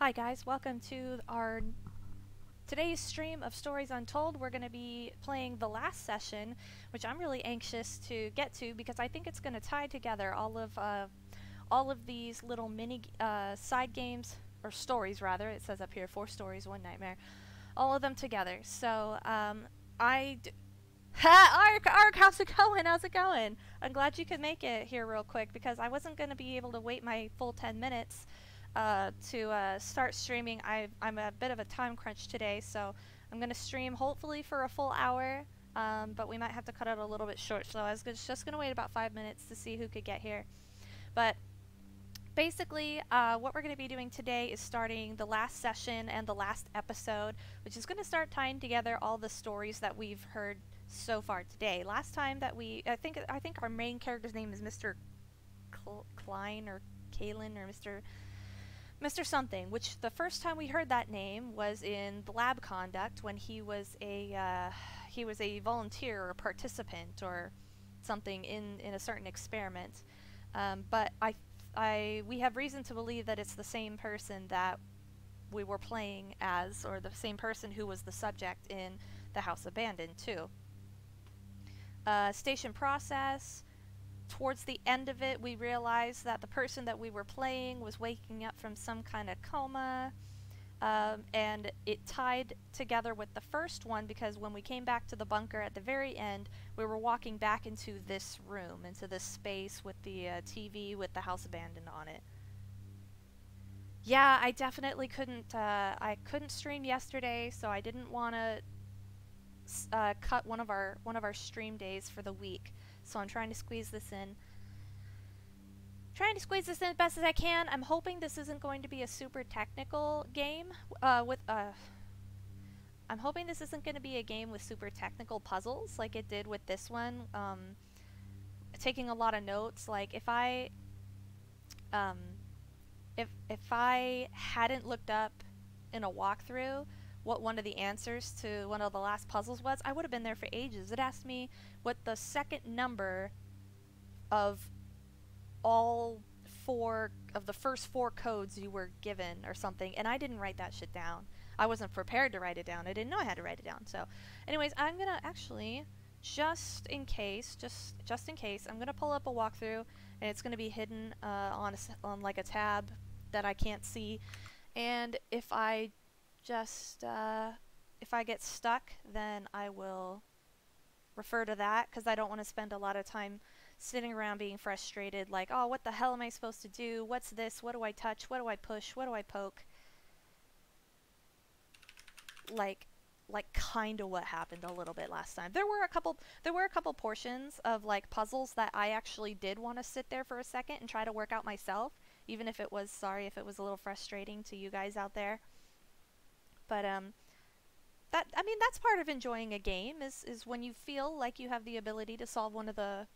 Hi guys, welcome to our today's stream of Stories Untold. We're going to be playing the last session, which I'm really anxious to get to because I think it's going to tie together all of uh, all of these little mini uh, side games or stories rather. It says up here four stories, one nightmare, all of them together. So um, I. D ha! Ark, Ark, how's it going? How's it going? I'm glad you could make it here real quick because I wasn't going to be able to wait my full 10 minutes uh, to uh, start streaming. i am a bit of a time crunch today, so I'm going to stream hopefully for a full hour, um, but we might have to cut it a little bit short. So I was just going to wait about five minutes to see who could get here. But basically, uh, what we're going to be doing today is starting the last session and the last episode, which is going to start tying together all the stories that we've heard so far today. Last time that we, I think, I think our main character's name is Mr. Cl Klein or Kalen or Mr. Mr. Something, which the first time we heard that name was in the lab conduct when he was a uh, he was a volunteer or participant or something in in a certain experiment. Um, but I I we have reason to believe that it's the same person that we were playing as, or the same person who was the subject in the House Abandoned too. Uh, station process towards the end of it, we realized that the person that we were playing was waking up from some kind of coma. Um, and it tied together with the first one because when we came back to the bunker at the very end, we were walking back into this room, into this space with the uh, TV with the house abandoned on it. Yeah, I definitely couldn't. Uh, I couldn't stream yesterday, so I didn't want to uh, cut one of our one of our stream days for the week. So I'm trying to squeeze this in. Trying to squeeze this in as best as I can. I'm hoping this isn't going to be a super technical game uh, with uh, I'm hoping this isn't going to be a game with super technical puzzles like it did with this one. Um, taking a lot of notes. Like if I um, if if I hadn't looked up in a walkthrough what one of the answers to one of the last puzzles was, I would have been there for ages. It asked me what the second number of all four of the first four codes you were given or something, and I didn't write that shit down. I wasn't prepared to write it down. I didn't know I had to write it down. So, anyways, I'm gonna actually, just in case, just just in case, I'm gonna pull up a walkthrough, and it's gonna be hidden uh, on a, on like a tab that I can't see. And if I just uh, if I get stuck, then I will refer to that because I don't want to spend a lot of time sitting around being frustrated like, oh, what the hell am I supposed to do? What's this? What do I touch? What do I push? What do I poke? Like, like kind of what happened a little bit last time. There were a couple there were a couple portions of like puzzles that I actually did want to sit there for a second and try to work out myself, even if it was sorry if it was a little frustrating to you guys out there. But um that I mean that's part of enjoying a game is is when you feel like you have the ability to solve one of the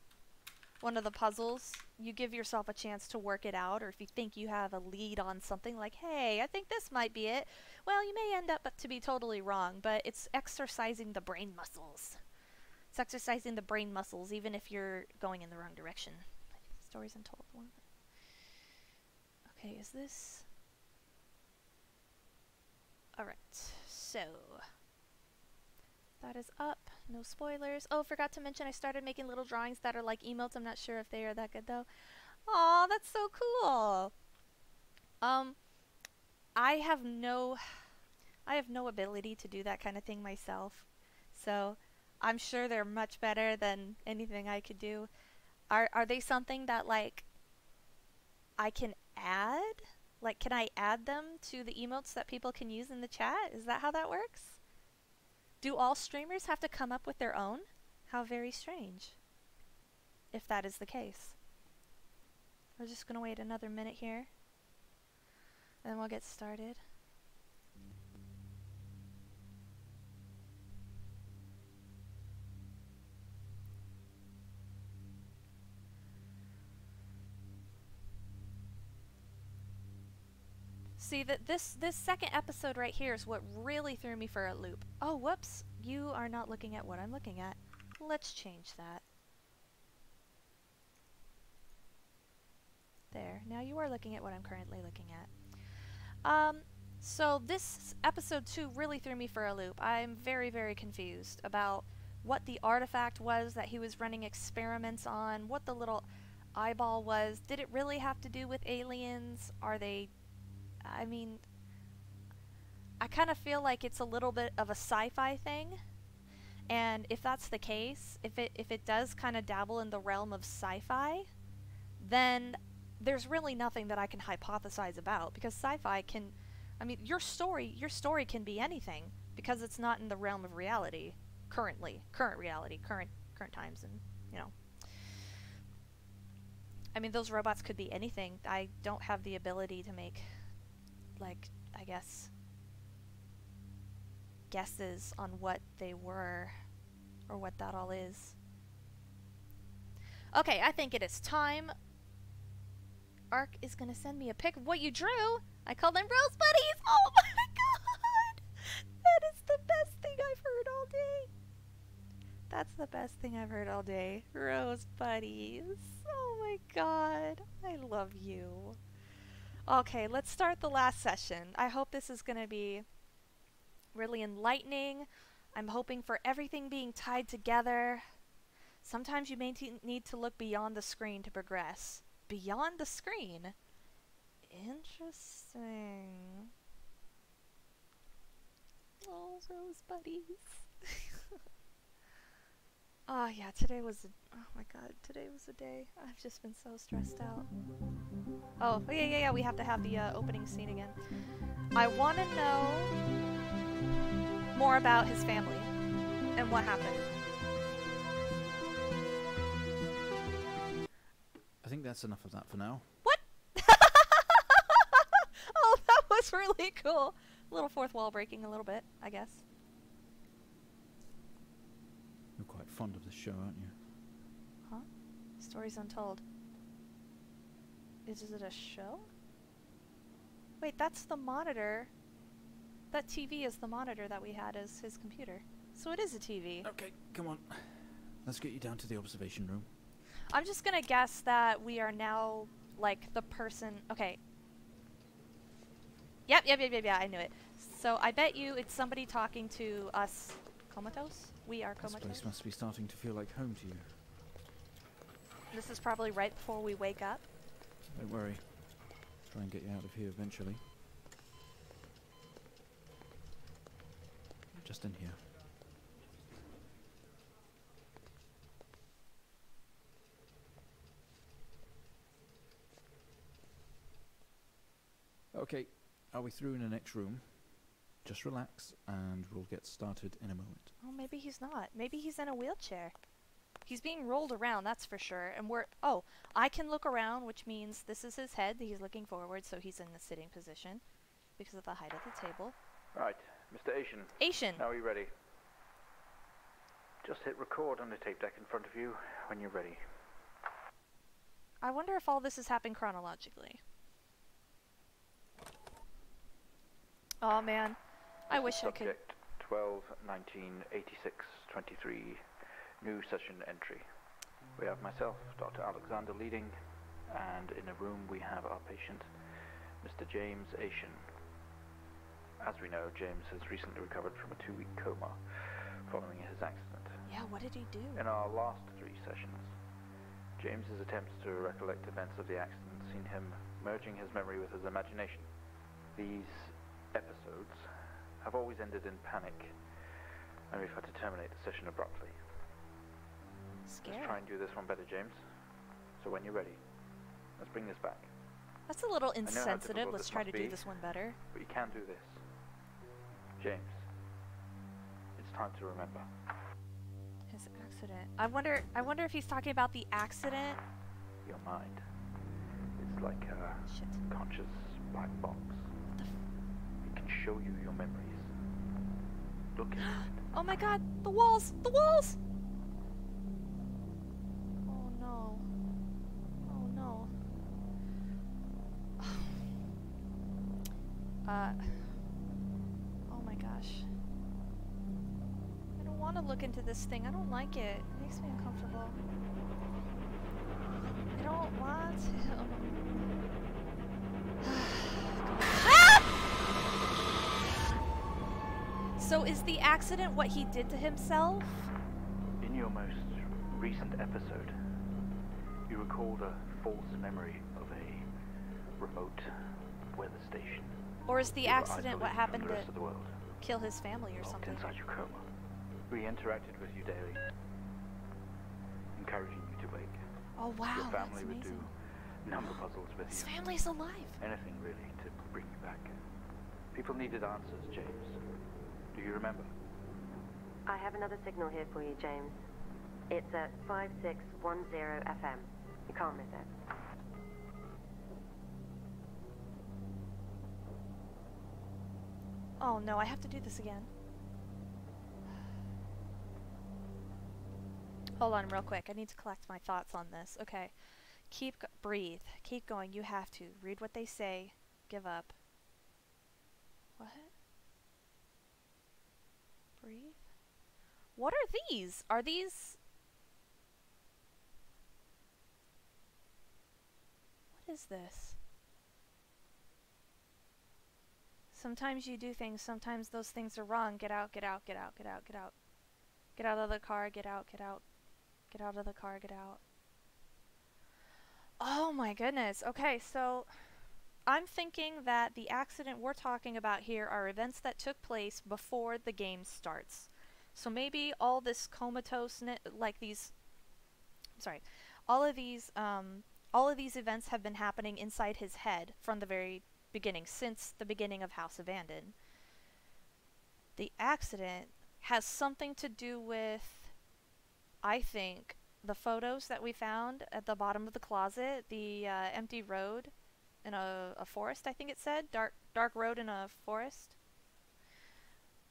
one of the puzzles, you give yourself a chance to work it out or if you think you have a lead on something like, "Hey, I think this might be it." Well, you may end up to be totally wrong, but it's exercising the brain muscles. It's exercising the brain muscles even if you're going in the wrong direction. Stories untold one. Okay, is this Alright, so that is up. No spoilers. Oh, forgot to mention I started making little drawings that are like emotes. I'm not sure if they are that good though. Oh, that's so cool. Um, I have no, I have no ability to do that kind of thing myself. So I'm sure they're much better than anything I could do. Are, are they something that like I can add? Like, can I add them to the emotes that people can use in the chat? Is that how that works? Do all streamers have to come up with their own? How very strange. If that is the case. We're just going to wait another minute here. And then we'll get started. See that this this second episode right here is what really threw me for a loop. Oh, whoops. You are not looking at what I'm looking at. Let's change that. There. Now you are looking at what I'm currently looking at. Um, So this episode 2 really threw me for a loop. I'm very, very confused about what the artifact was that he was running experiments on, what the little eyeball was. Did it really have to do with aliens? Are they... I mean... I kind of feel like it's a little bit of a sci-fi thing. And if that's the case, if it if it does kind of dabble in the realm of sci-fi, then there's really nothing that I can hypothesize about because sci-fi can I mean, your story, your story can be anything because it's not in the realm of reality currently, current reality, current current times and, you know. I mean, those robots could be anything. I don't have the ability to make like, I guess guesses on what they were or what that all is. Okay, I think it is time. Ark is going to send me a pic of what you drew. I call them Rose Buddies. Oh my god! That is the best thing I've heard all day. That's the best thing I've heard all day. Rose Buddies. Oh my god. I love you. Okay, let's start the last session. I hope this is going to be really enlightening. I'm hoping for everything being tied together. Sometimes you may need to look beyond the screen to progress. Beyond the screen? Interesting. Oh, rose buddies. oh yeah, today was a, oh my god, today was a day. I've just been so stressed out. Oh, yeah, yeah, yeah, we have to have the uh, opening scene again. I want to know more about his family and what happened. I think that's enough of that for now. What? oh, that was really cool. A little fourth wall breaking a little bit, I guess. You're quite fond of the show, aren't you? Huh? Stories Untold. Is it a show? Wait, that's the monitor. That TV is the monitor that we had as his computer. So it is a TV. Okay, come on. Let's get you down to the observation room. I'm just gonna guess that we are now, like, the person... Okay. Yep, yep, yep, yep, yeah, I knew it. So I bet you it's somebody talking to us comatose? We are comatose? This place must be starting to feel like home to you. This is probably right before we wake up. Don't worry. Try and get you out of here eventually. Just in here. Okay, are we through in the next room? Just relax and we'll get started in a moment. Oh, maybe he's not. Maybe he's in a wheelchair. He's being rolled around, that's for sure. And we're... Oh, I can look around, which means this is his head. He's looking forward, so he's in the sitting position because of the height of the table. Right, Mr. Aitken. Aitken. Now are you ready? Just hit record on the tape deck in front of you when you're ready. I wonder if all this is happening chronologically. Oh man, I wish I could. 12, 19, 86, 23, new session entry. We have myself, Dr. Alexander leading, and in a room we have our patient, Mr. James Aitken. As we know, James has recently recovered from a two-week coma following his accident. Yeah, what did he do? In our last three sessions, James's attempts to recollect events of the accident seen him merging his memory with his imagination. These episodes have always ended in panic, and we've had to terminate the session abruptly. Scary. Let's try and do this one better, James. So when you're ready, let's bring this back. That's a little insensitive. Let's try to must do this one better. But you can do this. James, it's time to remember. His accident. I wonder. I wonder if he's talking about the accident. Your mind. It's like a Shit. conscious black box. What the f- It can show you your memories. Look at it. Oh my God! The walls! The walls! Uh. Oh my gosh. I don't want to look into this thing. I don't like it. It makes me uncomfortable. I don't want to. Ah! So is the accident what he did to himself? In your most recent episode, you recalled a false memory of a remote weather station. Or is the accident what happened to rest the world, kill his family or locked something? inside your coma. We interacted with you daily, encouraging you to wake. Oh wow, your that's family would do amazing. number puzzles with His you. family's alive. Anything really to bring you back. People needed answers, James. Do you remember? I have another signal here for you, James. It's at 5610 FM. You can't miss it. Oh no, I have to do this again. Hold on real quick. I need to collect my thoughts on this. Okay. Keep breathe. Keep going. You have to. Read what they say. Give up. What? Breathe. What are these? Are these What is this? Sometimes you do things, sometimes those things are wrong. Get out, get out, get out, get out, get out. Get out of the car, get out, get out. Get out of the car, get out. Oh my goodness. Okay, so I'm thinking that the accident we're talking about here are events that took place before the game starts. So maybe all this comatose, like these, sorry, all of these, um, all of these events have been happening inside his head from the very beginning, since the beginning of House Abandoned. The accident has something to do with, I think, the photos that we found at the bottom of the closet, the uh, empty road in a, a forest, I think it said, dark dark road in a forest.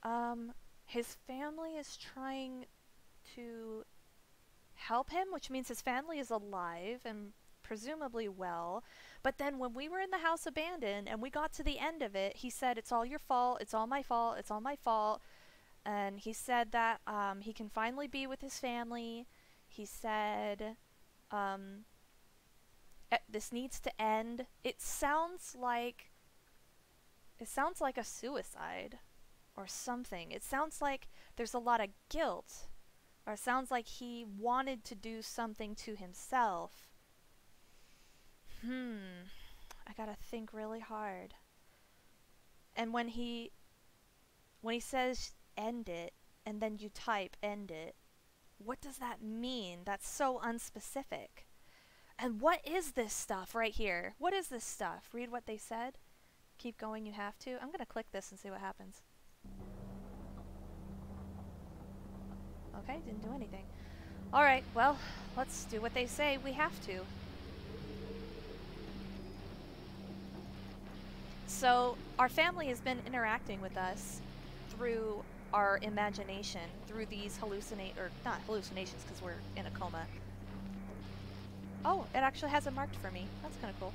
Um, his family is trying to help him, which means his family is alive and presumably well. But then when we were in the house abandoned and we got to the end of it, he said, It's all your fault, it's all my fault, it's all my fault. And he said that um, he can finally be with his family. He said, um, "Eh, This needs to end. It sounds like. It sounds like a suicide or something. It sounds like there's a lot of guilt. Or it sounds like he wanted to do something to himself. Hmm. I gotta think really hard. And when he when he says end it and then you type end it, what does that mean? That's so unspecific. And what is this stuff right here? What is this stuff? Read what they said. Keep going, you have to. I'm gonna click this and see what happens. Okay, didn't do anything. Alright, well, let's do what they say. We have to. So, our family has been interacting with us through our imagination, through these hallucinate or not hallucinations because we're in a coma. Oh, it actually has it marked for me. That's kind of cool.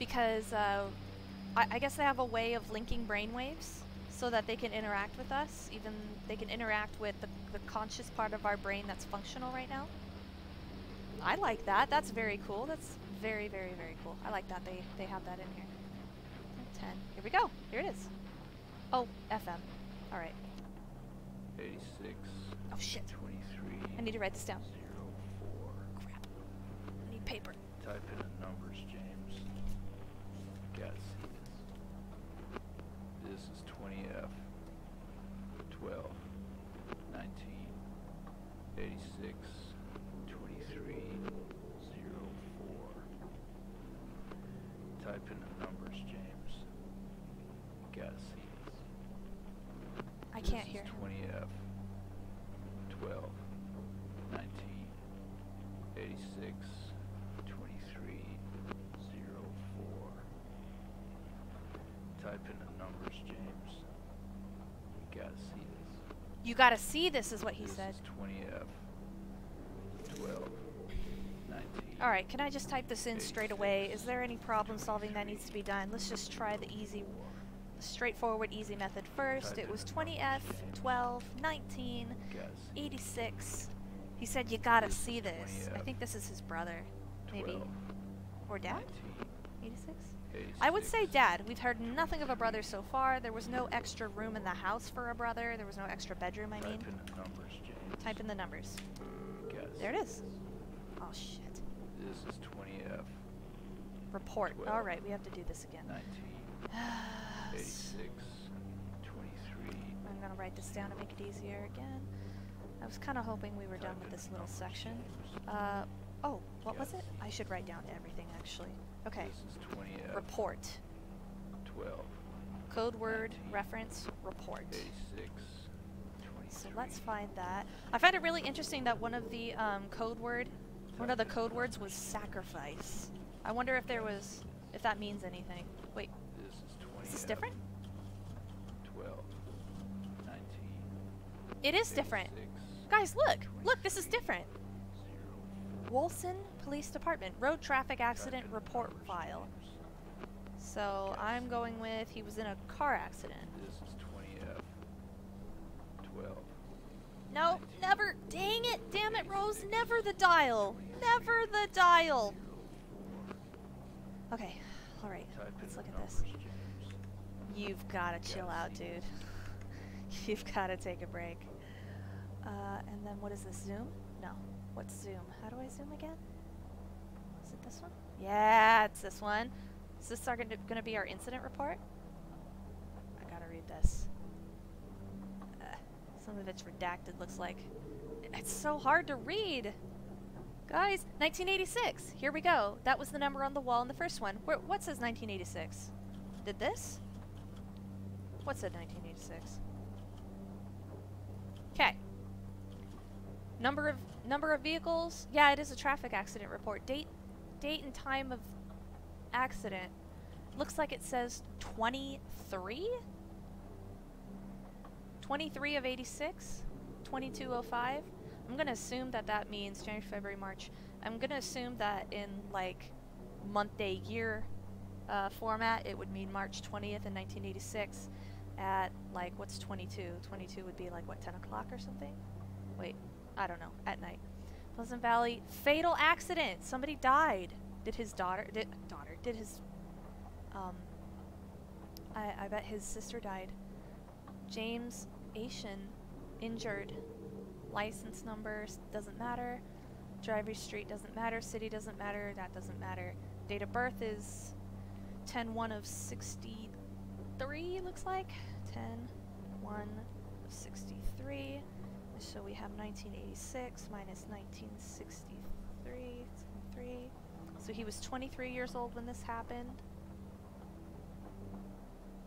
Because uh, I, I guess they have a way of linking brainwaves so that they can interact with us. Even they can interact with the, the conscious part of our brain that's functional right now. I like that. That's very cool. That's very, very, very cool. I like that they, they have that in here. 10. Here we go. Here it is. Oh, FM. Alright. 86, Oh shit. 23, I need to write this down. 04. Crap. I need paper. Type in the numbers, James. Gotta see this. This is 20F. 12, 19, 86, 23, 04. Type in the numbers, James. Gotta see this. I This can't is hear. 20F. 12, 19, 86, 23, 04. Type in the numbers, James. We gotta see You gotta see this, is what he this said. 20F. 12, 19. Alright, can I just type this in straight away? Is there any problem solving that needs to be done? Let's just try the easy, straightforward, easy method first. It was 20F, 12, 19, 86. He said you gotta see this. I think this is his brother. Maybe. Or dad? 19, 86? I would say dad. We've heard nothing of a brother so far. There was no extra room in the house for a brother. There was no extra bedroom, I mean. Type in the numbers, James. Type in the numbers. Guess. There it is. Oh, shit. This is 20F, Report. Twelve. Alright, we have to do this again. 19, 86, 23. I'm gonna write this down to make it easier again. I was kind of hoping we were done with this little section. Uh, oh, what was it? I should write down everything, actually. Okay. This is 20F, Report. 12, Code word, 19, reference, report. 86, 23. So let's find that. I find it really interesting that one of the um, code word, one of the code words was sacrifice. I wonder if there was, if that means anything. Wait, This is 20. is this different? 12, 19. It is different. Guys, look! Look, this is different. 0, Wolson Police Department, road traffic accident Type in the report file. So I'm going with he was in a car accident. This is 20F, 12. No, never. Dang it, damn it, Rose. Never the dial. Never the dial. Okay, alright. Let's look at this. You've got to chill out, dude. You've got to take a break. Uh, and then what is this? Zoom? No. What's Zoom? How do I zoom again? This one? Yeah, it's this one. Is this our going to be our incident report? I gotta read this. Uh, some of it's redacted, looks like. It's so hard to read! Guys, 1986. Here we go. That was the number on the wall in the first one. Where, what says 1986? Did this? What said 1986? Okay. Number of number of vehicles. Yeah, it is a traffic accident report. Date date and time of accident. Looks like it says 23? 23 of 86? 2205? I'm going to assume that that means January, February, March. I'm going to assume that in like month, day, year uh, format, it would mean March 20th in 1986 at like, what's 22? 22 would be like, what, 10 o'clock or something? Wait, I don't know. At night. Pleasant Valley, fatal accident. Somebody died. Did his daughter, did, daughter, did his, um, I, I bet his sister died. James Aitken, injured. License numbers doesn't matter. Driver street doesn't matter. City doesn't matter. That doesn't matter. Date of birth is 10 1 of 63, looks like. 10 1 of 63. So we have 1986 minus 1963. 3. So he was 23 years old when this happened.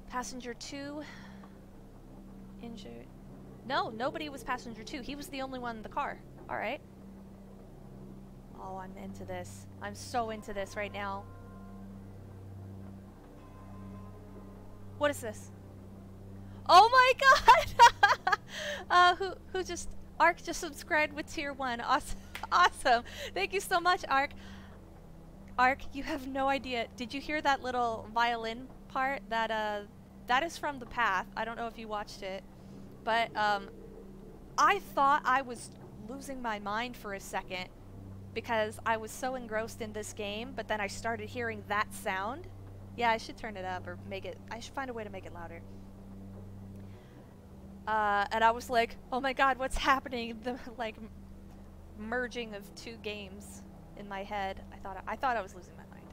Passenger 2 injured. No, nobody was passenger 2. He was the only one in the car. Alright. Oh, I'm into this. I'm so into this right now. What is this? Oh my god! Uh, who who just Ark just subscribed with tier one. Awesome, awesome. Thank you so much, Ark. Ark, you have no idea. Did you hear that little violin part? That uh, that is from the Path. I don't know if you watched it, but um, I thought I was losing my mind for a second because I was so engrossed in this game. But then I started hearing that sound. Yeah, I should turn it up or make it. I should find a way to make it louder. Uh, and I was like, "Oh my God, what's happening?" The like merging of two games in my head. I thought I, thought I was losing my mind.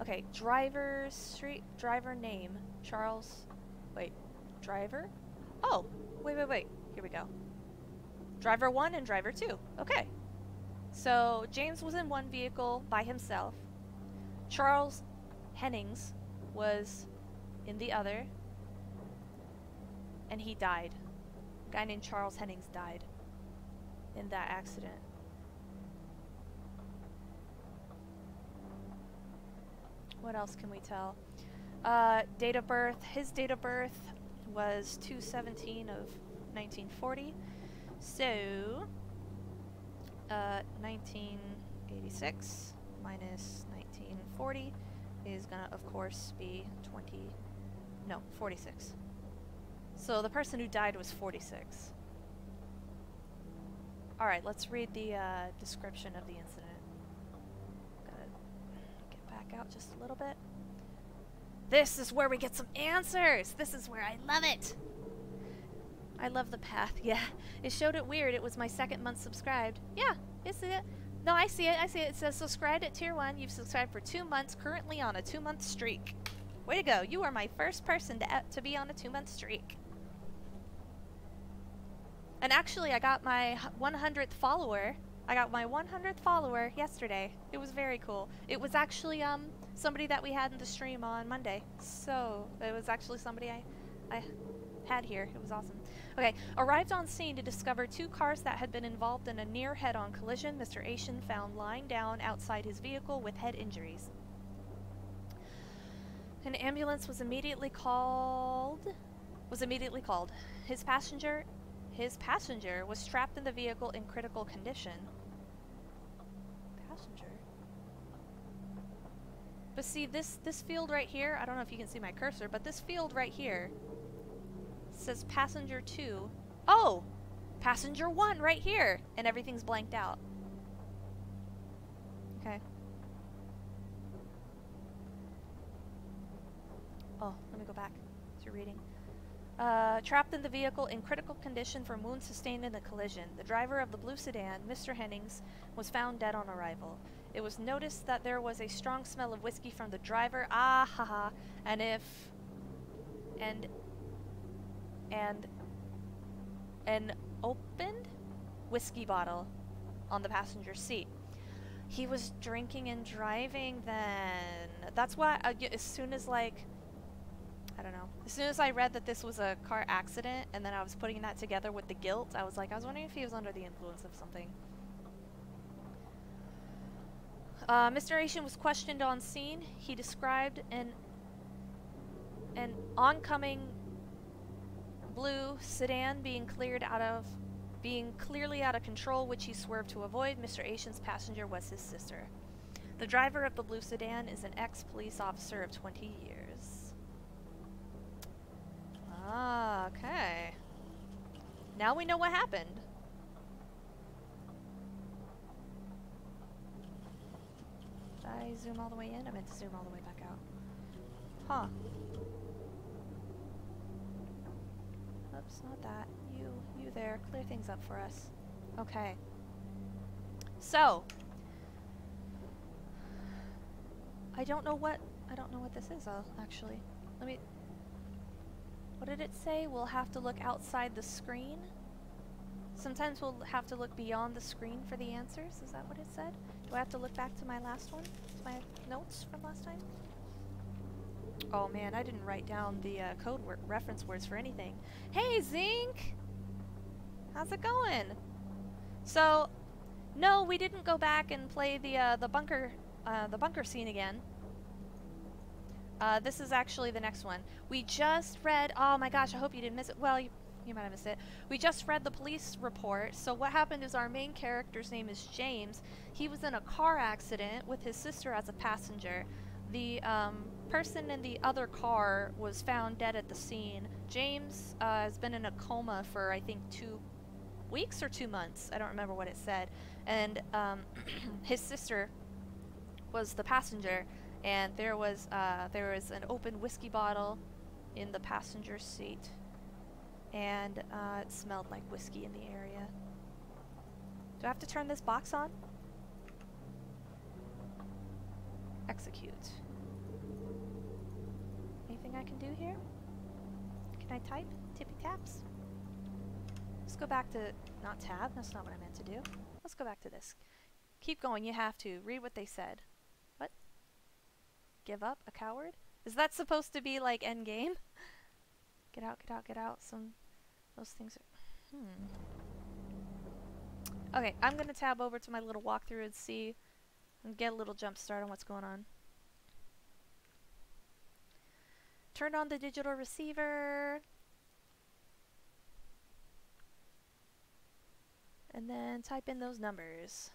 Okay, driver street driver name Charles. Wait, driver? Oh, wait, wait, wait. Here we go. Driver one and driver two. Okay. So James was in one vehicle by himself. Charles Hennings was in the other. And he died. A guy named Charles Hennings died in that accident. What else can we tell? Uh, date of birth. His date of birth was 217 of 1940. So, uh, 1986 minus 1940 is gonna, of course, be 20. No, 46. So the person who died was 46. Alright, let's read the uh, description of the incident. Gotta get back out just a little bit. This is where we get some answers. This is where I love it. I love the path. Yeah, it showed it weird. It was my second month subscribed. Yeah, it's it. No, I see it. I see it. It says subscribed at tier one. You've subscribed for two months. Currently on a two month streak. Way to go! You are my first person to to be on a two month streak. And actually, I got my 100th follower. I got my 100th follower yesterday. It was very cool. It was actually um somebody that we had in the stream on Monday. So it was actually somebody I I had here. It was awesome. Okay, arrived on scene to discover two cars that had been involved in a near head-on collision. Mr. Aitken found lying down outside his vehicle with head injuries. An ambulance was immediately called. Was immediately called. His passenger, his passenger was trapped in the vehicle in critical condition. Passenger. But see this this field right here. I don't know if you can see my cursor, but this field right here says passenger 2. Oh! Passenger 1 right here! And everything's blanked out. Okay. Oh, let me go back to reading. Uh, trapped in the vehicle in critical condition from wounds sustained in the collision. The driver of the blue sedan, Mr. Hennings, was found dead on arrival. It was noticed that there was a strong smell of whiskey from the driver. Ah, haha. And if... And and an opened whiskey bottle on the passenger seat. He was drinking and driving then. That's why, uh, as soon as, like, I don't know. As soon as I read that this was a car accident and then I was putting that together with the guilt, I was like, I was wondering if he was under the influence of something. Uh, Mr. Aitken was questioned on scene. He described an an oncoming blue sedan being cleared out of being clearly out of control, which he swerved to avoid. Mr. Aitken's passenger was his sister. The driver of the blue sedan is an ex-police officer of 20 years. Ah, okay. Now we know what happened. Did I zoom all the way in? I meant to zoom all the way back out. Huh. Oops, not that. You, you there. Clear things up for us. Okay. So. I don't know what, I don't know what this is, uh, actually. Let me, what did it say? We'll have to look outside the screen? Sometimes we'll have to look beyond the screen for the answers? Is that what it said? Do I have to look back to my last one? To my notes from last time? Oh man, I didn't write down the uh, code wor reference words for anything. Hey, Zinc! How's it going? So, no, we didn't go back and play the uh, the bunker uh, the bunker scene again. Uh, this is actually the next one. We just read. Oh my gosh! I hope you didn't miss it. Well, you, you might have missed it. We just read the police report. So what happened is our main character's name is James. He was in a car accident with his sister as a passenger. The um, person in the other car was found dead at the scene. James uh, has been in a coma for, I think, two weeks or two months. I don't remember what it said. And um, his sister was the passenger, and there was uh, there was an open whiskey bottle in the passenger seat, and uh, it smelled like whiskey in the area. Do I have to turn this box on? Execute. Anything I can do here? Can I type? Tippy taps? Let's go back to, not tab, that's not what I meant to do. Let's go back to this. Keep going, you have to. Read what they said. Give up? A coward? Is that supposed to be like endgame? Get out, get out, get out. Some, those things are, hmm. Okay, I'm gonna tab over to my little walkthrough and see, and get a little jump start on what's going on. Turn on the digital receiver. And then type in those numbers.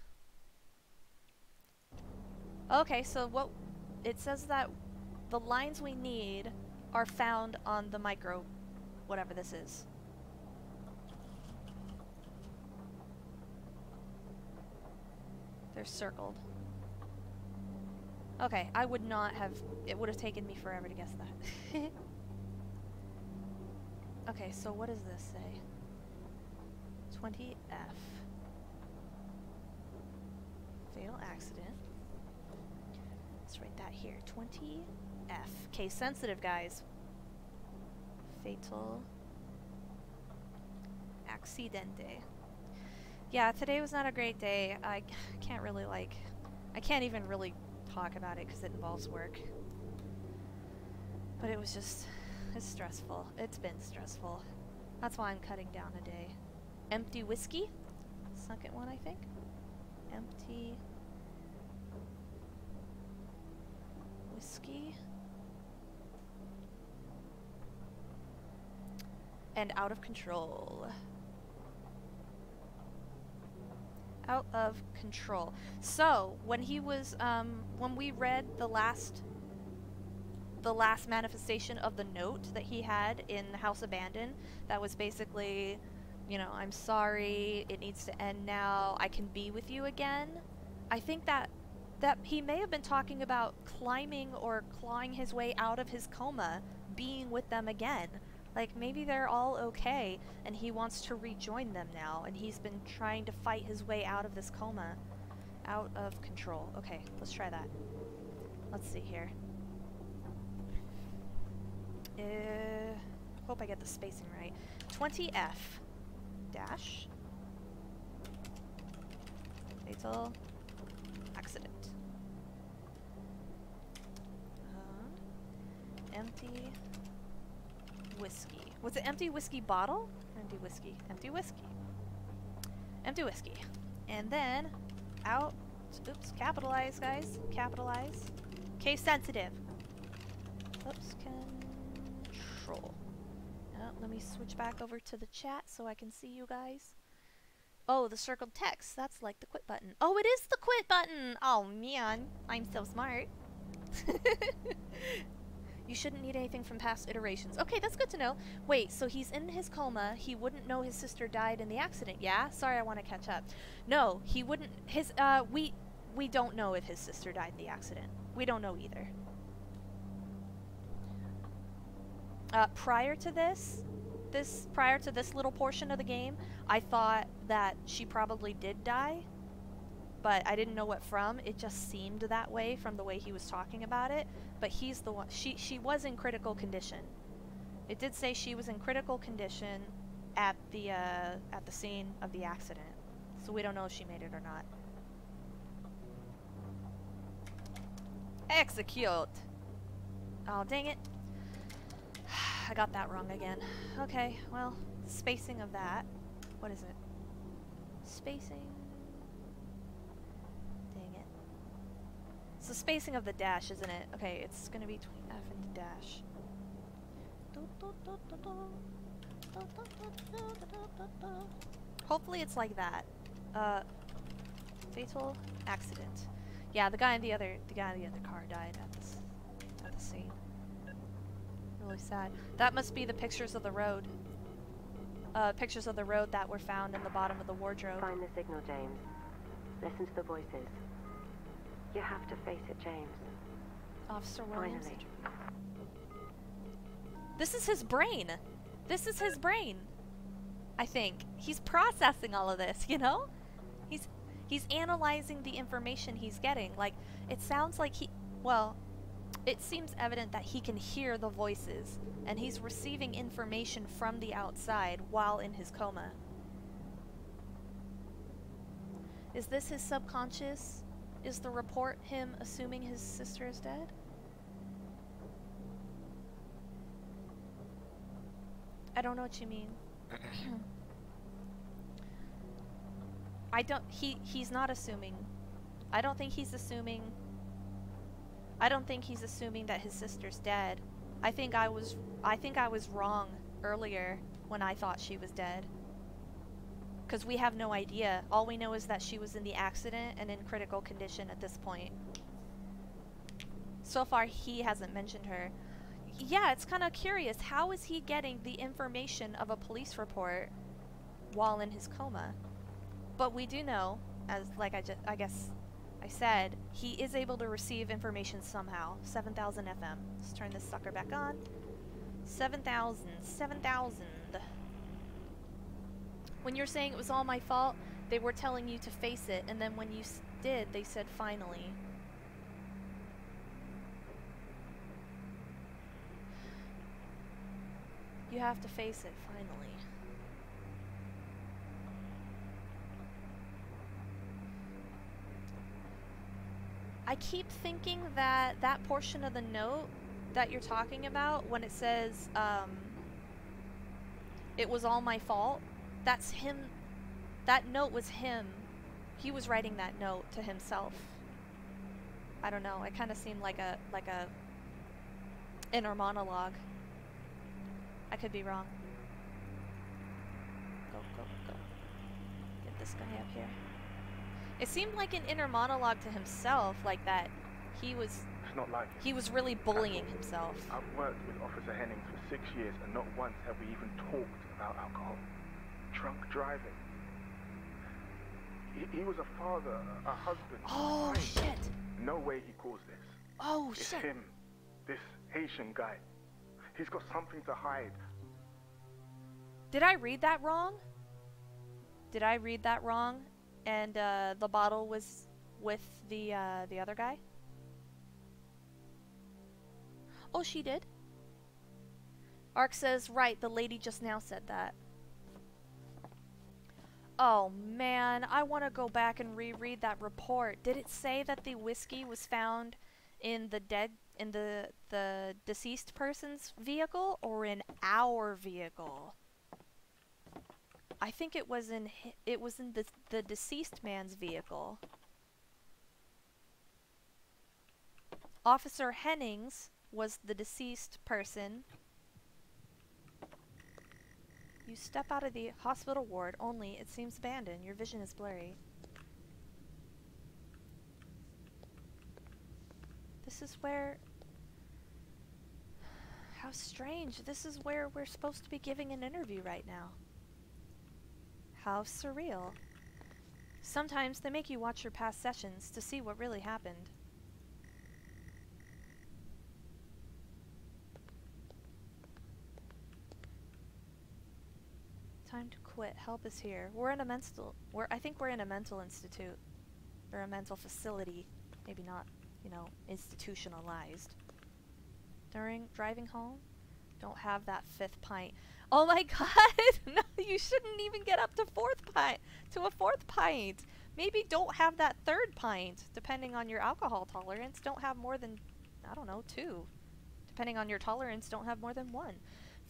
Okay, so what it says that the lines we need are found on the micro, whatever this is. They're circled. Okay, I would not have. It would have taken me forever to guess that. okay, so what does this say? 20F. Fatal accident. Let's write that here. 20F. Case sensitive, guys. Fatal accidente. Yeah, today was not a great day. I can't really, like, I can't even really talk about it because it involves work. But it was just, it's stressful. It's been stressful. That's why I'm cutting down a day. Empty whiskey? Second one, I think. Empty And out of control. Out of control. So, when he was, um, when we read the last, the last manifestation of the note that he had in the House Abandoned, that was basically, you know, I'm sorry, it needs to end now, I can be with you again. I think that that he may have been talking about climbing or clawing his way out of his coma, being with them again. Like maybe they're all okay and he wants to rejoin them now and he's been trying to fight his way out of this coma. Out of control. Okay, let's try that. Let's see here. Uh, hope I get the spacing right. 20F dash fatal accident. Uh, empty whiskey. Was it empty whiskey bottle? Empty whiskey. Empty whiskey. Empty whiskey. And then out. Oops. Capitalize, guys. Capitalize. Case sensitive. Oops. Control. Oh, let me switch back over to the chat so I can see you guys. Oh, the circled text. That's like the quit button. Oh, it is the quit button! Oh, man. I'm so smart. You shouldn't need anything from past iterations. Okay, that's good to know. Wait, so he's in his coma. He wouldn't know his sister died in the accident, yeah? Sorry, I want to catch up. No, he wouldn't. His, uh, we, we don't know if his sister died in the accident. We don't know either. Uh, prior to this, this, prior to this little portion of the game, I thought that she probably did die but I didn't know what from. It just seemed that way from the way he was talking about it. But he's the one. She she was in critical condition. It did say she was in critical condition at the uh, at the scene of the accident. So we don't know if she made it or not. Execute. Oh dang it. I got that wrong again. Okay, well, spacing of that. What is it? Spacing. It's the spacing of the dash, isn't it? Okay, it's gonna be between F and the dash. Hopefully it's like that. Uh, fatal accident. Yeah, the guy in the other, the guy in the other car died at this, at the scene. Really sad. That must be the pictures of the road. Uh, pictures of the road that were found in the bottom of the wardrobe. Find the signal, James. Listen to the voices. You have to face it, James. Officer Williams. Finally. This is his brain. This is his brain. I think he's processing all of this. You know, he's he's analyzing the information he's getting. Like it sounds like he. Well, it seems evident that he can hear the voices, and he's receiving information from the outside while in his coma. Is this his subconscious? Is the report him assuming his sister is dead? I don't know what you mean. I don't he he's not assuming. I don't think he's assuming I don't think he's assuming that his sister's dead. I think I was I think I was wrong earlier when I thought she was dead because we have no idea. All we know is that she was in the accident and in critical condition at this point. So far, he hasn't mentioned her. Yeah, it's kind of curious. How is he getting the information of a police report while in his coma? But we do know, as like I, I guess I said he is able to receive information somehow. 7,000 FM. Let's turn this sucker back on. 7,000. 7,000. When you're saying it was all my fault, they were telling you to face it, and then when you did, they said finally. You have to face it, finally. I keep thinking that that portion of the note that you're talking about, when it says, um, it was all my fault, that's him. That note was him. He was writing that note to himself. I don't know. It kind of seemed like a like a inner monologue. I could be wrong. Go, go, go. Get this guy up here. It seemed like an inner monologue to himself, like that he was It's not like it. he was really bullying himself. I've worked with Officer Hennings for six years, and not once have we even talked about alcohol. Drunk driving. He, he was a father, a husband. Oh friend. shit! No way he caused this. Oh It's shit! him, this Aitken guy. He's got something to hide. Did I read that wrong? Did I read that wrong? And uh, the bottle was with the uh, the other guy. Oh, she did. Ark says, right, the lady just now said that. Oh man, I want to go back and reread that report. Did it say that the whiskey was found in the dead in the the deceased person's vehicle or in our vehicle? I think it was in it was in the the deceased man's vehicle. Officer Hennings was the deceased person. You step out of the hospital ward only it seems abandoned. Your vision is blurry. This is where How strange. This is where we're supposed to be giving an interview right now. How surreal. Sometimes they make you watch your past sessions to see what really happened. Time to quit. Help is here. We're in a mental. We're. I think we're in a mental institute, or a mental facility. Maybe not, you know, institutionalized. During driving home, don't have that fifth pint. Oh my god! no, you shouldn't even get up to fourth pint. To a fourth pint. Maybe don't have that third pint, depending on your alcohol tolerance. Don't have more than, I don't know, two. Depending on your tolerance, don't have more than one.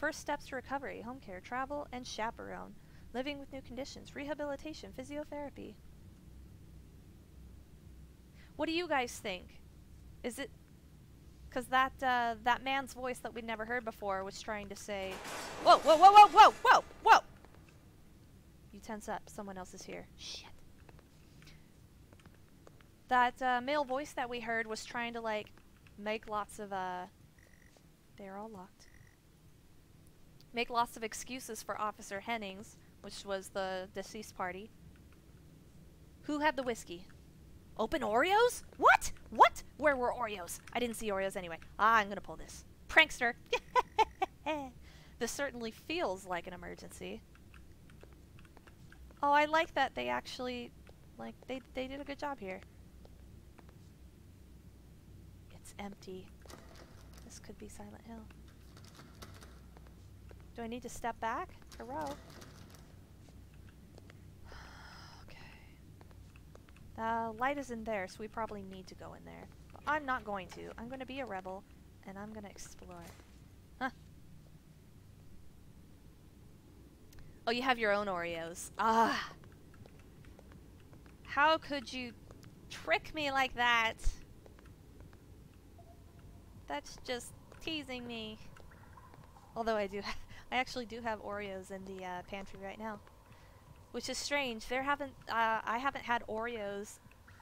First steps to recovery, home care, travel, and chaperone. Living with new conditions, rehabilitation, physiotherapy. What do you guys think? Is it because that uh, that man's voice that we'd never heard before was trying to say, "Whoa, whoa, whoa, whoa, whoa, whoa, whoa!" You tense up. Someone else is here. Shit. That uh, male voice that we heard was trying to like make lots of uh. They're all locked. Make lots of excuses for Officer Hennings, which was the deceased party. Who had the whiskey? Open Oreos? What? What? Where were Oreos? I didn't see Oreos anyway. Ah, I'm gonna pull this. Prankster! this certainly feels like an emergency. Oh, I like that they actually, like, they, they did a good job here. It's empty. This could be Silent Hill. Do I need to step back? Hello? okay. The light is in there, so we probably need to go in there. But I'm not going to. I'm going to be a rebel, and I'm going to explore. Huh. Oh, you have your own Oreos. Ah. How could you trick me like that? That's just teasing me. Although I do, I actually do have Oreos in the uh, pantry right now, which is strange. There haven't, uh, I haven't had Oreos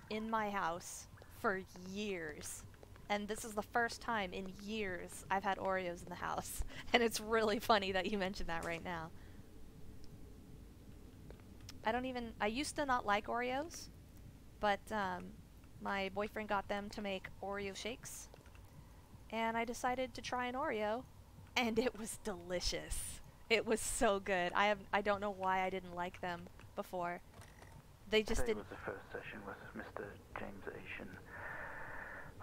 in my house for years, and this is the first time in years I've had Oreos in the house, and it's really funny that you mentioned that right now. I don't even, I used to not like Oreos, but um, My boyfriend got them to make Oreo shakes, and I decided to try an Oreo, and it was delicious. It was so good. I have I don't know why I didn't like them before. They just Today didn't. was the first session with Mr. James Aitken,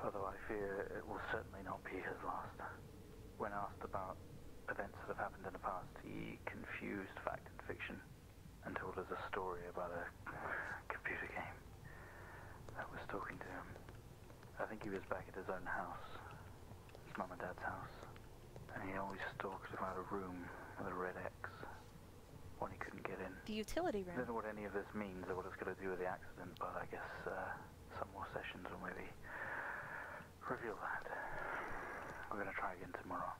although I fear it will certainly not be his last. When asked about events that have happened in the past, he confused fact and fiction and told us a story about a computer game that was talking to him. I think he was back at his own house, his mum and dad's house, and he always talked about a room with a red X, one he couldn't get in. The utility room. I don't know what any of this means or what it's going to do with the accident, but I guess uh, some more sessions will maybe reveal that. We're going to try again tomorrow.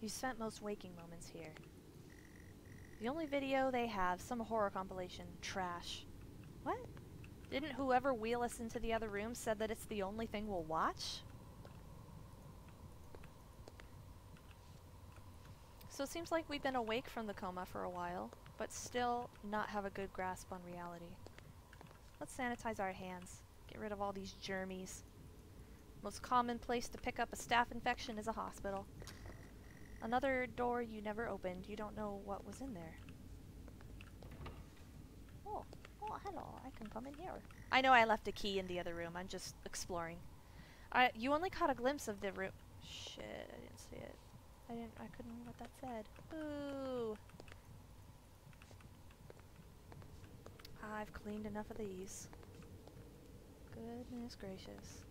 You spent most waking moments here. The only video they have, some horror compilation, trash. What? Didn't whoever wheel us into the other room said that it's the only thing we'll watch? So it seems like we've been awake from the coma for a while, but still not have a good grasp on reality. Let's sanitize our hands, get rid of all these germies. Most common place to pick up a staph infection is a hospital. Another door you never opened. You don't know what was in there. Oh, oh, hello. I can come in here. I know I left a key in the other room. I'm just exploring. I you only caught a glimpse of the room. Shit, I didn't see it. I didn't. I couldn't read what that said. Boo. I've cleaned enough of these. Goodness gracious.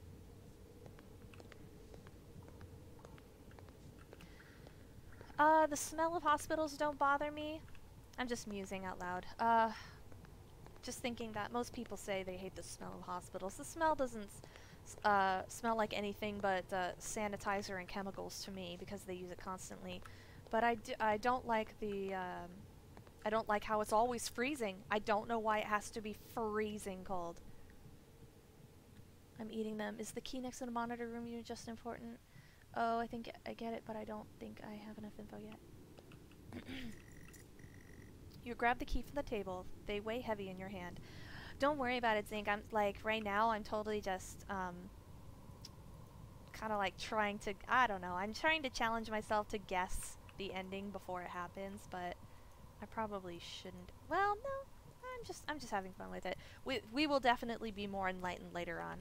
Uh, the smell of hospitals don't bother me. I'm just musing out loud. Uh, just thinking that most people say they hate the smell of hospitals. The smell doesn't uh, smell like anything but uh, sanitizer and chemicals to me because they use it constantly. But I, do, I don't like the um, I don't like how it's always freezing. I don't know why it has to be freezing cold. I'm eating them. Is the key next to the monitor room unit just important? Oh, I think I get it, but I don't think I have enough info yet. you grab the key from the table. They weigh heavy in your hand. Don't worry about it, Zink. I'm like right now. I'm totally just um, kind of like trying to. I don't know. I'm trying to challenge myself to guess the ending before it happens, but I probably shouldn't. Well, no. I'm just I'm just having fun with it. We we will definitely be more enlightened later on.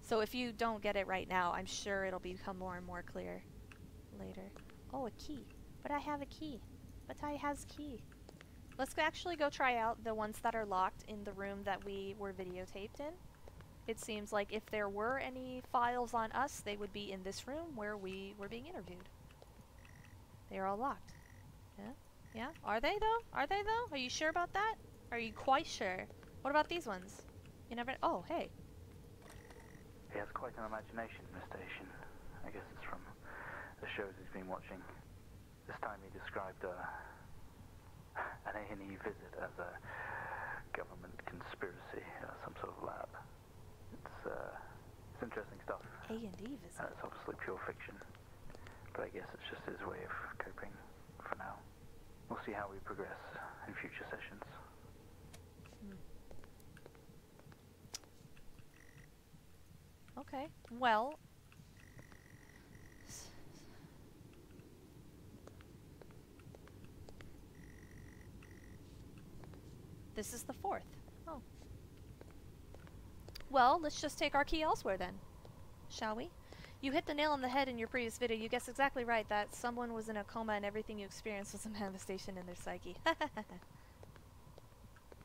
So if you don't get it right now, I'm sure it'll become more and more clear later. Oh, a key. But I have a key. But I has key. Let's actually go try out the ones that are locked in the room that we were videotaped in. It seems like if there were any files on us, they would be in this room where we were being interviewed. They are all locked. Yeah? Yeah? Are they though? Are they though? Are you sure about that? Are you quite sure? What about these ones? You never. Oh, hey. He has quite an imagination, Mr. Aitken. I guess it's from the shows he's been watching. This time he described uh, an A&E visit as a government conspiracy, uh, some sort of lab. It's, uh, it's interesting stuff. A and D visit. And it's obviously pure fiction. But I guess it's just his way of coping for now. We'll see how we progress in future sessions. Okay. Well. This is the fourth. Oh. Well, let's just take our key elsewhere then. Shall we? You hit the nail on the head in your previous video. You guessed exactly right that someone was in a coma and everything you experienced was a manifestation in their psyche.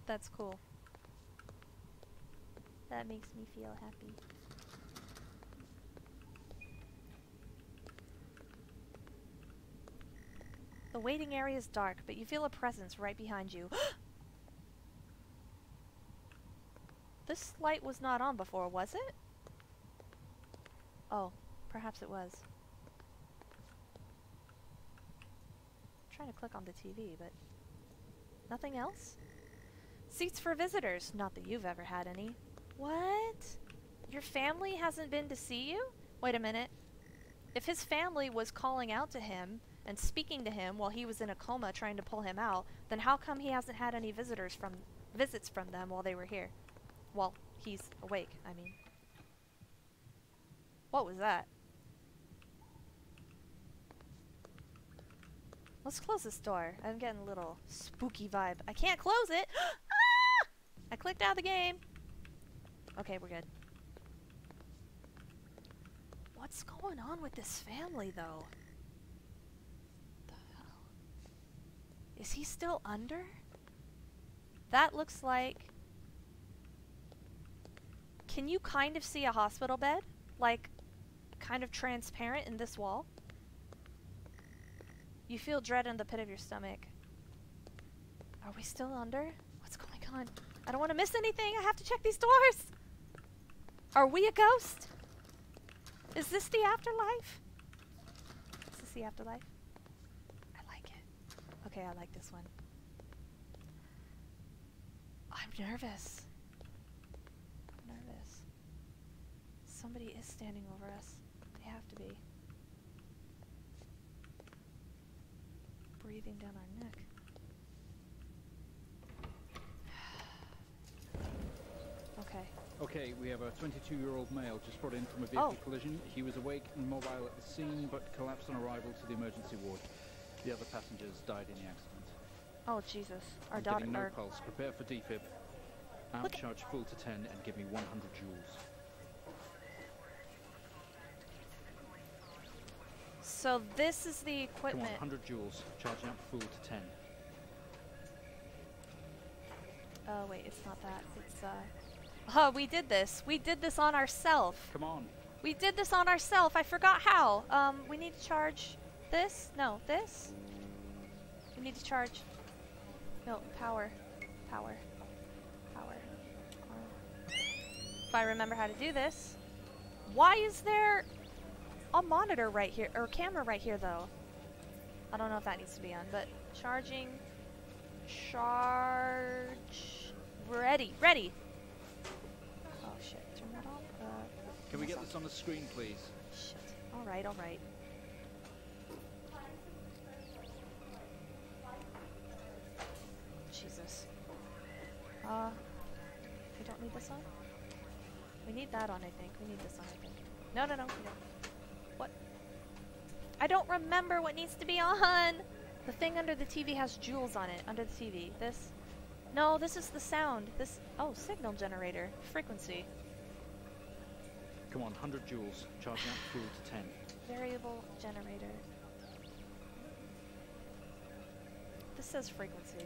That's cool. That makes me feel happy. The waiting area is dark, but you feel a presence right behind you. this light was not on before, was it? Oh, perhaps it was. I'm trying to click on the TV, but nothing else? Seats for visitors. Not that you've ever had any. What? Your family hasn't been to see you? Wait a minute. If his family was calling out to him and speaking to him while he was in a coma trying to pull him out, then how come he hasn't had any visitors from visits from them while they were here? Well, he's awake, I mean. What was that? Let's close this door. I'm getting a little spooky vibe. I can't close it! ah! I clicked out of the game. Okay, we're good. What's going on with this family, though? The hell? Is he still under? That looks like... Can you kind of see a hospital bed? Like, kind of transparent in this wall? You feel dread in the pit of your stomach. Are we still under? What's going on? I don't want to miss anything. I have to check these doors. Are we a ghost? Is this the afterlife? Is this the afterlife? I like it. Okay, I like this one. I'm nervous. I'm nervous. Somebody is standing over us. They have to be. Breathing down our neck. okay. Okay, we have a 22-year-old male just brought in from a vehicle Oh. collision. He was awake and mobile at the scene, but collapsed on arrival to the emergency ward. The other passengers died in the accident. Oh Jesus, our I'm daughter. no pulse. Prepare for defib. Outcharge full to 10 and give me 100 joules. So this is the Come on, equipment. 100 joules. Charging up full to 10. Oh wait, it's not that. It's uh. Oh, we did this. We did this on ourself. Come on. We did this on ourself. I forgot how. Um, we need to charge this. No, this. We need to charge. No, power, power, power. If I remember how to do this. Why is there a monitor right here or camera right here though? I don't know if that needs to be on, but charging. Charge. Ready, ready. Oh shit! Turn that off. Uh, Can we get I'll- this on the screen, please? Shit. Alright, alright. Jesus. Uh, we don't need this on? We need that on, I think. We need this on, I think. No, no, no, we don't. I don't remember what needs to be on! The thing under the TV has jewels on it, under the TV. This? No, this is the sound. This, oh, signal generator. Frequency. Come on, 100 joules. Charging up full to 10. Variable generator. This says frequency.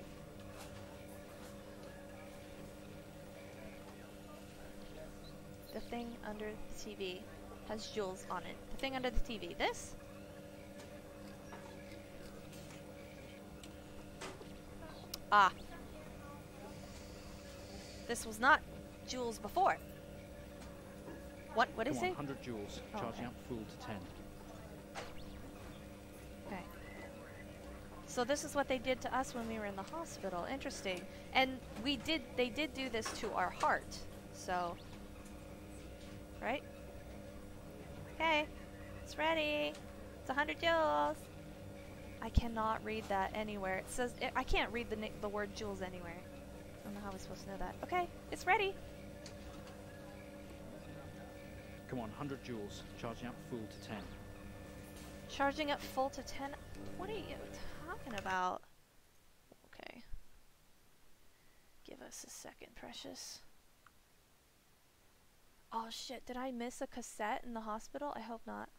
The thing under the TV has jewels on it. The thing under the TV. This? Ah. This was not jewels before. What? What Come is on, it? 100 joules. Oh, Charging okay. up full to 10. Okay. So this is what they did to us when we were in the hospital. Interesting. And we did they did do this to our heart. So right? Okay. It's ready. It's 100 joules. I cannot read that anywhere. It says I I can't read the the word joules anywhere. I don't know how we're supposed to know that. Okay, it's ready. Come on, 100 joules. Charging up full to 10. Charging up full to 10. What are you talking about? Okay. Give us a second, precious. Oh shit, did I miss a cassette in the hospital? I hope not.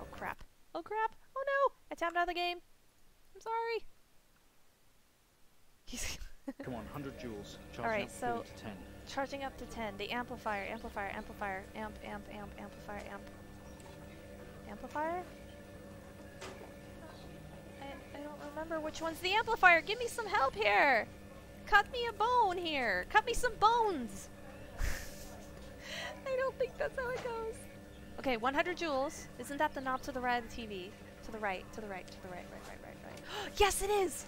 Oh crap. Oh crap. Oh no! I tapped out of the game. I'm sorry. He's Come on, 100 joules. Alright, up so- to 10. charging up to 10. The amplifier, amplifier, amplifier, amp, amp, amp, amplifier, amp. Amplifier? I, I don't remember which one's the amplifier. Give me some help here. Cut me a bone here. Cut me some bones. I don't think that's how it goes. Okay, 100 joules. Isn't that the knob to the right of the TV? To the right, to the right, to the right, right, right, right, right. yes, it is!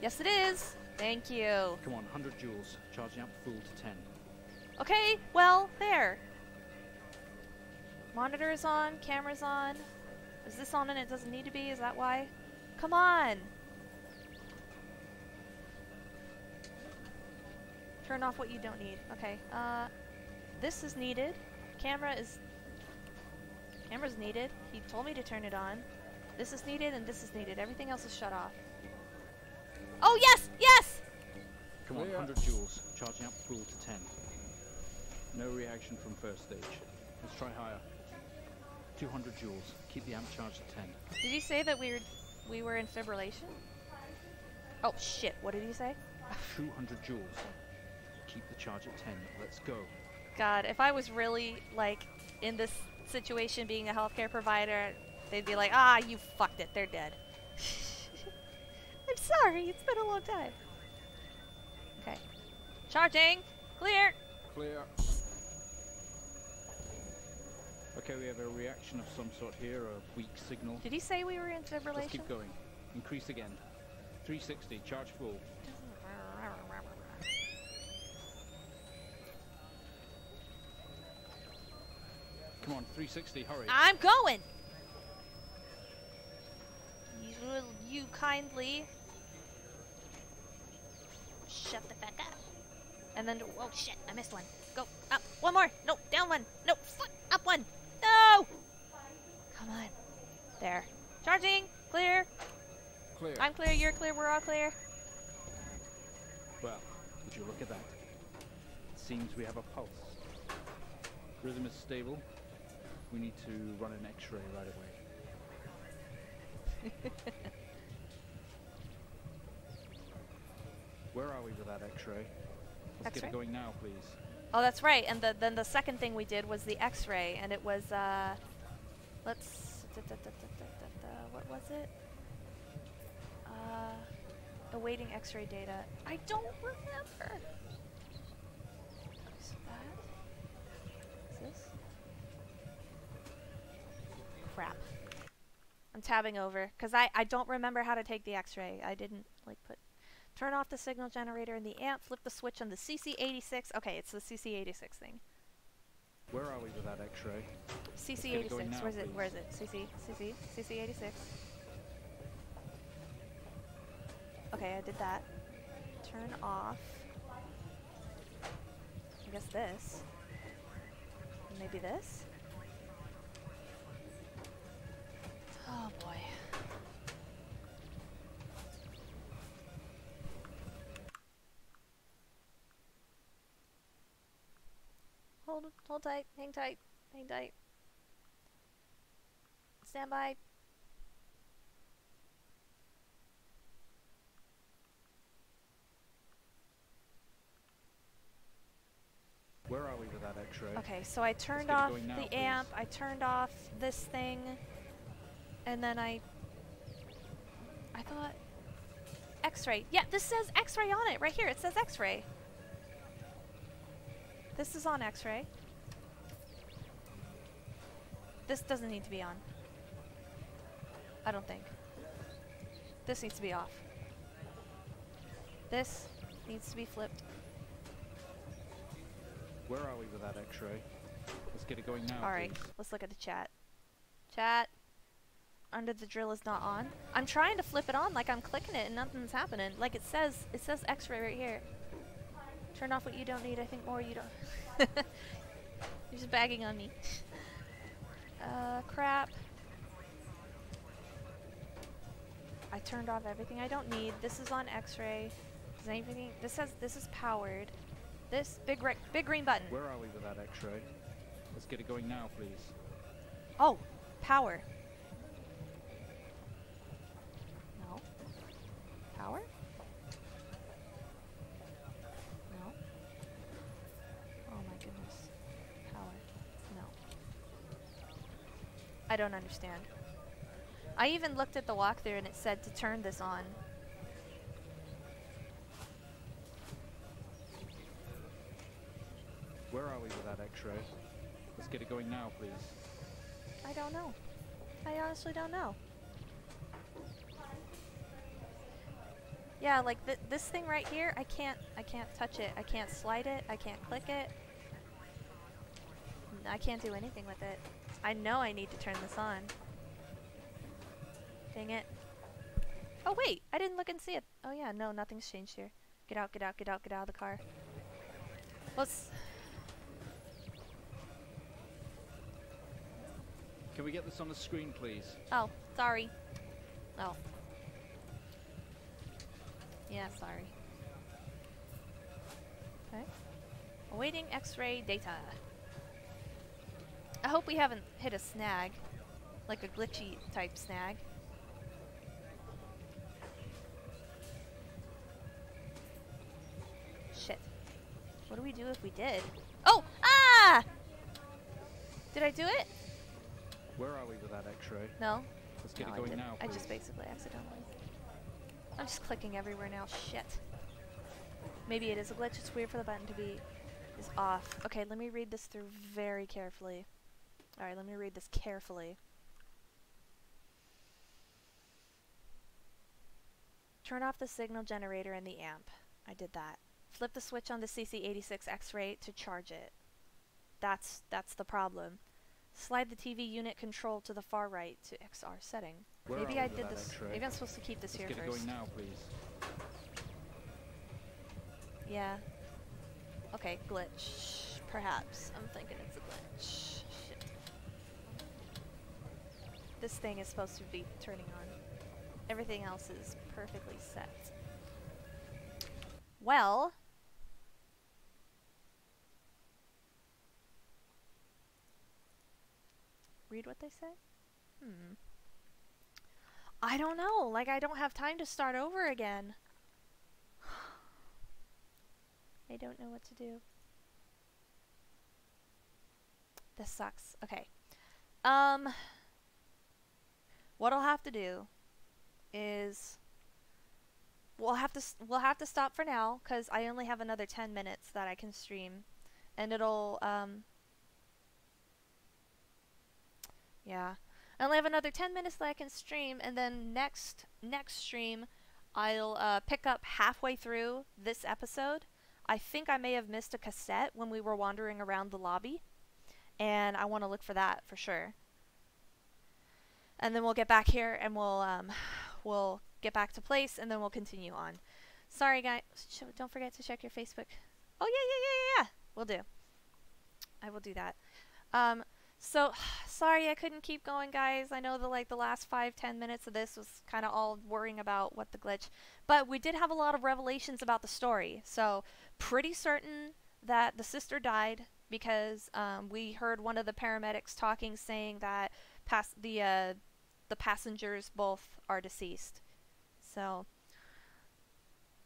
Yes, it is! Thank you. Come on, 100 joules. Charging up full to 10. Okay, well, there. Monitor is on, camera's on. Is this on and it doesn't need to be? Is that why? Come on! Turn off what you don't need. Okay, uh, this is needed. Camera is... Camera's needed. He told me to turn it on. This is needed and this is needed. Everything else is shut off. Oh, yes! Yes! Come on, 100 joules. Charging up full to 10. No reaction from first stage. Let's try higher. 200 joules. Keep the amp charged at 10. Did you say that we were, we were in fibrillation? Oh, shit. What did he say? 200 joules. Keep the charge at 10. Let's go. God, if I was really, like, in this situation being a healthcare provider, they'd be like, ah, you fucked it. They're dead. I'm sorry. It's been a long time. Okay. Charging! Clear! Clear. Okay, we have a reaction of some sort here, a weak signal. Did he say we were in Let's keep going. Increase again. 360, charge full. Come on, 360, hurry. I'm going! You, will- you kindly shut the fuck up. And then, oh shit, I missed one. Go up, one more. No, down one. No, fuck, up one. No! Come on. There. Charging, clear. Clear. I'm clear, you're clear, we're all clear. Well, would you look at that? It Seems we have a pulse. Rhythm is stable. We need to run an X-ray right away. Where are we with that X-ray? Let's get X-ray? it going now, please. Oh, that's right. And the, then the second thing we did was the X-ray, and it was uh, let's da, da, da, da, da, da, da, what was it? Uh, awaiting X-ray data. I don't remember. Is that? Is this? Crap. I'm tabbing over because I I don't remember how to take the X-ray. I didn't like put. Turn off the signal generator in the amp, flip the switch on the CC86. Okay, it's the CC86 thing. Where are we with that X-ray? get it going CC86. now, Where is it? Where is it? CC, CC, CC86. Okay, I did that. Turn off. I guess this. Maybe this? Oh boy. Hold, hold tight, hang tight, hang tight. Stand by. Where are we with that X-ray? Okay, so I turned off going now, the amp, I turned off this thing, and then I. I thought. X ray. Yeah, this says X ray on it right here. It says X ray. This is on X ray. This doesn't need to be on. I don't think. This needs to be off. This needs to be flipped. Where are we with that X-ray? Let's get it going now, All right, please. let's look at the chat. Chat. Under the drill is not on. I'm trying to flip it on like I'm clicking it and nothing's happening. Like it says, it says X-ray right here. Turn off what you don't need. I think more you don't. You're just bagging on me. Uh, crap. I turned off everything I don't need. This is on X-ray. Does anything? This says this is powered. This big big green button. Where are we with that X-ray? Let's get it going now, please. Oh, power. Don't understand. I even looked at the walkthrough and it said to turn this on. Where are we with that X-ray? Let's get it going now, please. I don't know. I honestly don't know. Yeah, like th this thing right here, I can't I can't touch it. I can't slide it. I can't click it. I can't do anything with it. I know I need to turn this on. Dang it. Oh wait, I didn't look and see it. Oh yeah, no, nothing's changed here. Get out, get out, get out, get out of the car. Let's... Can we get this on the screen, please? Oh, sorry. Oh. Yeah, sorry. Okay. Awaiting x-ray data. I hope we haven't hit a snag. Like a glitchy type snag. Shit. What do we do if we did? Oh! Ah! Did I do it? Where are we with that X-ray? No. Let's get No, it going didn't. now, I just basically accidentally. I'm just clicking everywhere now. Shit. Maybe it is a glitch. It's weird for the button to be is off. Okay, let me read this through very carefully. Alright, let me read this carefully. Turn off the signal generator and the amp. I did that. Flip the switch on the CC86 X-ray to charge it. That's that's the problem. Slide the TV unit control to the far right to XR setting. Where maybe I did this. X-ray? Maybe I'm supposed to keep this Let's here get it first. going now, please. Yeah. Okay, glitch. Perhaps. I'm thinking it's a glitch. This thing is supposed to be turning on. Everything else is perfectly set. Well. Read what they say? Hmm. I don't know. Like, I don't have time to start over again. I don't know what to do. This sucks. Okay. Um what I'll have to do is we'll have to we'll have to stop for now cuz I only have another 10 minutes that I can stream and it'll um yeah. I only have another 10 minutes that I can stream and then next next stream I'll uh, pick up halfway through this episode I think I may have missed a cassette when we were wandering around the lobby, and I want to look for that for sure. And then we'll get back here and we'll um, we'll get back to place, and then we'll continue on. Sorry, guys. Don't forget to check your Facebook. Oh yeah, yeah, yeah, yeah, yeah. We'll do. I will do that. Um, so sorry I couldn't keep going, guys. I know the like the last five ten minutes of this was kind of all worrying about what the glitch, but we did have a lot of revelations about the story. So pretty certain that the sister died because um, we heard one of the paramedics talking, saying that past the uh, the passengers both are deceased. So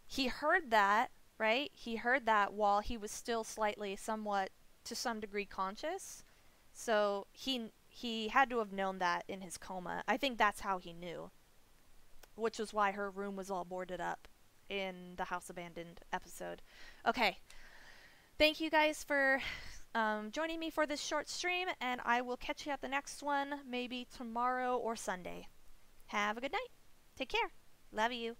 he heard that, right? He heard that while he was still slightly, somewhat, to some degree, conscious. So he he had to have known that in his coma. I think that's how he knew. Which was why her room was all boarded up in the House Abandoned episode. Okay. Thank you guys for um, joining me for this short stream, and I will catch you at the next one, maybe tomorrow or Sunday. Have a good night. Take care. Love you.